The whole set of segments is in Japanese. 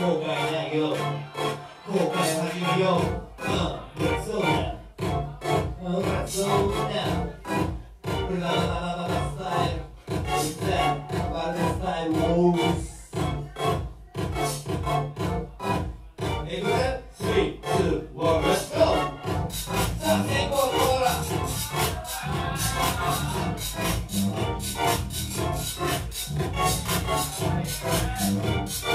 後悔ないよ。後悔始めよう。うん。Let's go now うん Let's go now これがババババスタイル It's that バルスタイル Moves いくぜ 3, 2, 1, let's go さあ先行コーラいいかいここで 5, 4, 3, 2,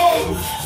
Oh!